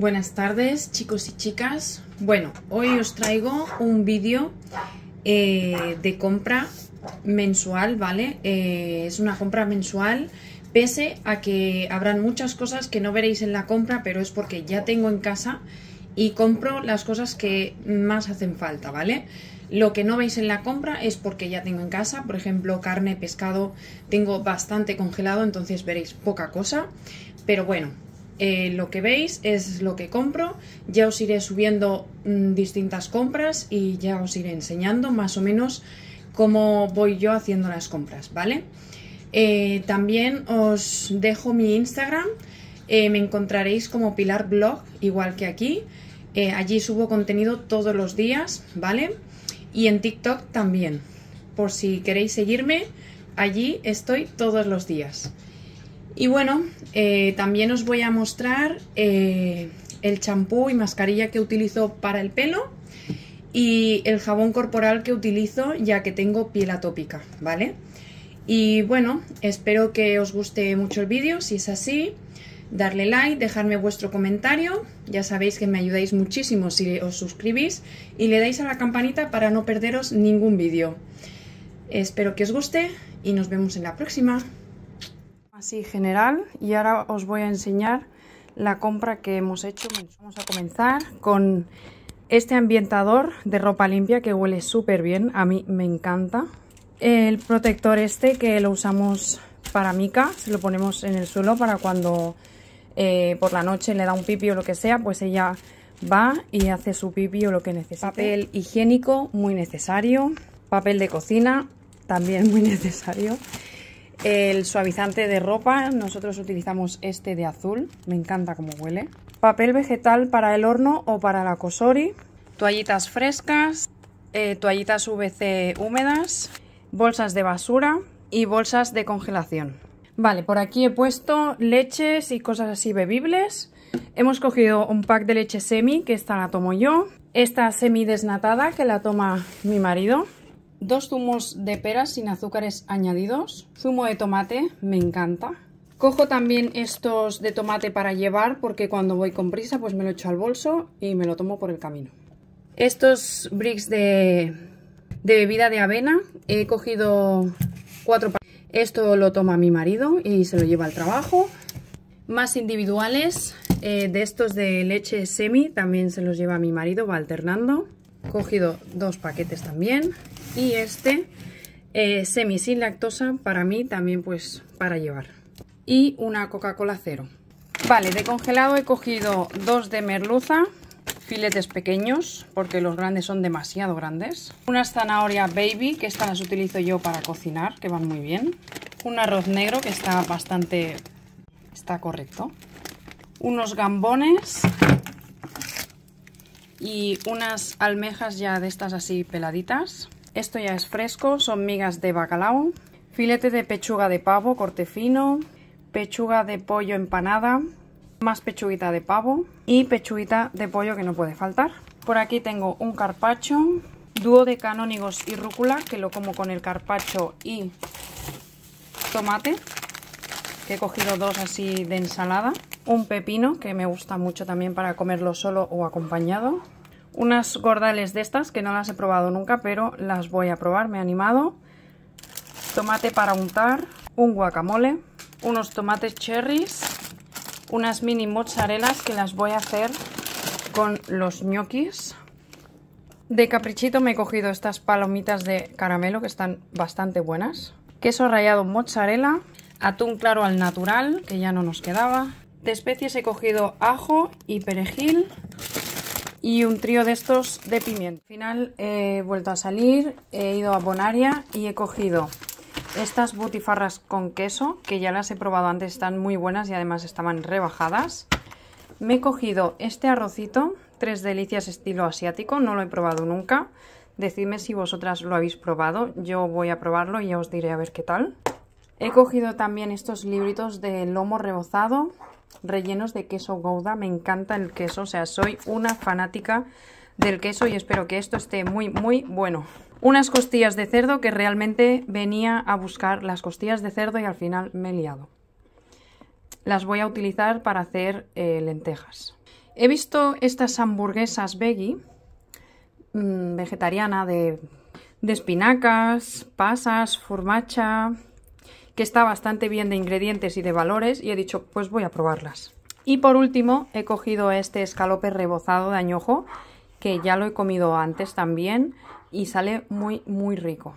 Buenas tardes chicos y chicas. Bueno, hoy os traigo un vídeo eh, de compra mensual, ¿vale? Eh, es una compra mensual, pese a que habrán muchas cosas que no veréis en la compra, pero es porque ya tengo en casa y compro las cosas que más hacen falta, ¿vale? Lo que no veis en la compra es porque ya tengo en casa, por ejemplo, carne, pescado, tengo bastante congelado, entonces veréis poca cosa. Pero bueno, eh, lo que veis es lo que compro, ya os iré subiendo mm, distintas compras y ya os iré enseñando más o menos cómo voy yo haciendo las compras, ¿vale? Eh, también os dejo mi Instagram, eh, me encontraréis como Pilar Blog, igual que aquí, allí subo contenido todos los días, ¿vale? Y en TikTok también, por si queréis seguirme, allí estoy todos los días. Y bueno, eh, también os voy a mostrar eh, el champú y mascarilla que utilizo para el pelo y el jabón corporal que utilizo ya que tengo piel atópica, ¿vale? Y bueno, espero que os guste mucho el vídeo, si es así, darle like, dejarme vuestro comentario, ya sabéis que me ayudáis muchísimo si os suscribís y le dais a la campanita para no perderos ningún vídeo. Espero que os guste y nos vemos en la próxima así general y ahora os voy a enseñar la compra que hemos hecho. Vamos a comenzar con este ambientador de ropa limpia que huele súper bien, a mí me encanta. El protector este que lo usamos para mica, se lo ponemos en el suelo para cuando eh, por la noche le da un pipi o lo que sea, pues ella va y hace su pipi o lo que necesite. Papel higiénico, muy necesario. Papel de cocina, también muy necesario. El suavizante de ropa, nosotros utilizamos este de azul, me encanta cómo huele. Papel vegetal para el horno o para la cosori. Toallitas frescas, eh, toallitas VC húmedas, bolsas de basura y bolsas de congelación. Vale, por aquí he puesto leches y cosas así bebibles. Hemos cogido un pack de leche semi, que esta la tomo yo. Esta semi desnatada, que la toma mi marido dos zumos de peras sin azúcares añadidos, zumo de tomate, me encanta. Cojo también estos de tomate para llevar porque cuando voy con prisa pues me lo echo al bolso y me lo tomo por el camino. Estos bricks de, bebida de avena, he cogido cuatro Esto lo toma mi marido y se lo lleva al trabajo. Más individuales, eh, de estos de leche semi, también se los lleva mi marido, va alternando. He cogido dos paquetes también y este eh, semi sin lactosa para mí también pues para llevar. Y una Coca-Cola cero. Vale, de congelado he cogido dos de merluza filetes pequeños porque los grandes son demasiado grandes. Unas zanahoria baby que estas las utilizo yo para cocinar que van muy bien. Un arroz negro que está bastante está correcto. Unos gambones y unas almejas ya de estas así peladitas esto ya es fresco, son migas de bacalao, filete de pechuga de pavo, corte fino, pechuga de pollo empanada, más pechuguita de pavo y pechuguita de pollo que no puede faltar. Por aquí tengo un carpacho, dúo de canónigos y rúcula, que lo como con el carpacho y tomate, que he cogido dos así de ensalada. Un pepino, que me gusta mucho también para comerlo solo o acompañado unas gordales de estas que no las he probado nunca, pero las voy a probar, me he animado. Tomate para untar, un guacamole, unos tomates cherries, unas mini mozzarelas que las voy a hacer con los ñoquis. De caprichito me he cogido estas palomitas de caramelo que están bastante buenas. Queso rallado mozzarella, atún claro al natural, que ya no nos quedaba. De especies he cogido ajo y perejil, y un trío de estos de pimiento. Al final he vuelto a salir, he ido a Bonaria y he cogido estas butifarras con queso, que ya las he probado antes, están muy buenas y además estaban rebajadas. Me he cogido este arrocito, tres delicias estilo asiático, no lo he probado nunca. Decidme si vosotras lo habéis probado, yo voy a probarlo y ya os diré a ver qué tal. He cogido también estos libritos de lomo rebozado, rellenos de queso Gouda. Me encanta el queso, o sea, soy una fanática del queso y espero que esto esté muy, muy bueno. Unas costillas de cerdo que realmente venía a buscar las costillas de cerdo y al final me he liado. Las voy a utilizar para hacer eh, lentejas. He visto estas hamburguesas veggie, mmm, vegetariana, de, de espinacas, pasas, formacha, que está bastante bien de ingredientes y de valores y he dicho, pues voy a probarlas. Y por último, he cogido este escalope rebozado de añojo, que ya lo he comido antes también y sale muy, muy rico.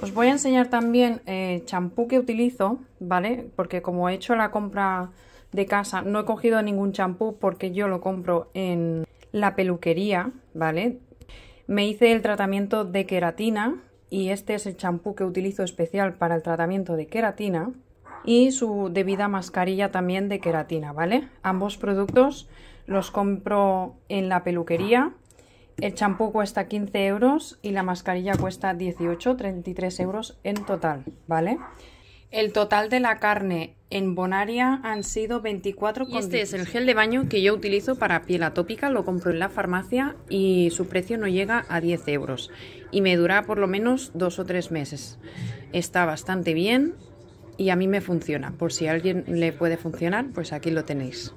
Os voy a enseñar también el eh, champú que utilizo, ¿vale? Porque como he hecho la compra de casa, no he cogido ningún champú porque yo lo compro en la peluquería, ¿vale? Me hice el tratamiento de queratina y este es el champú que utilizo especial para el tratamiento de queratina y su debida mascarilla también de queratina, ¿vale? Ambos productos los compro en la peluquería. El champú cuesta 15 euros y la mascarilla cuesta 18, 33 euros en total, ¿vale? El total de la carne en Bonaria han sido 24 y Este es el gel de baño que yo utilizo para piel atópica, lo compro en la farmacia y su precio no llega a 10 euros y me dura por lo menos dos o tres meses. Está bastante bien y a mí me funciona. Por si a alguien le puede funcionar, pues aquí lo tenéis.